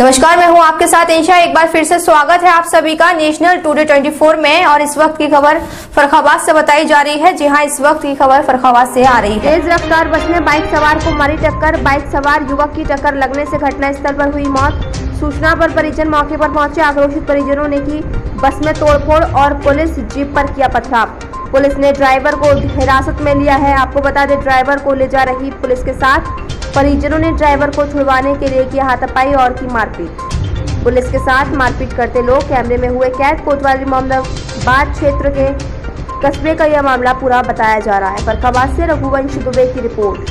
नमस्कार, मैं हूँ आपके साथ इंशा एक बार फिर से स्वागत है आप सभी का नेशनल टुडे 24 में। और इस वक्त की खबर फरखाबाद से बताई जा रही है। जी हाँ, इस वक्त की खबर फरखाबाद से आ रही है। तेज रफ्तार बस ने बाइक सवार को मारी टक्कर। बाइक सवार युवक की टक्कर लगने से घटना स्थल पर हुई मौत। सूचना पर परिजन मौके पर पहुँचे। आक्रोशित परिजनों ने की बस में तोड़फोड़ और पुलिस जीप पर किया पथराव। पुलिस ने ड्राइवर को हिरासत में लिया है। आपको बता दें, ड्राइवर को ले जा रही पुलिस के साथ। परिजनों ने ड्राइवर को छुड़वाने के लिए किया हाथापाई और की मारपीट। पुलिस के साथ मारपीट करते लोग कैमरे में हुए कैद, कोतवाली मोहम्मदाबाद क्षेत्र के कस्बे का यह मामला पूरा बताया जा रहा है। फरखाबाद से रघुवंश दुबे की रिपोर्ट।